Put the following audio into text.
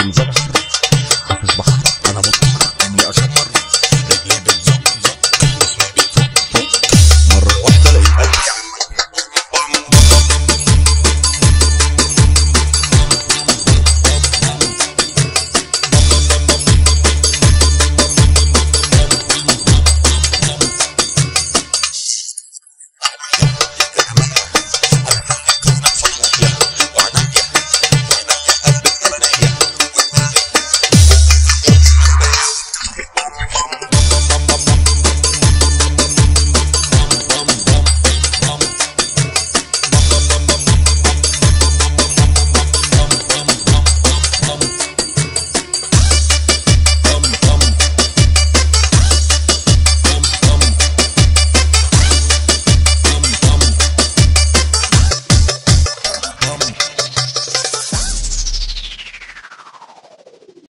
pensabas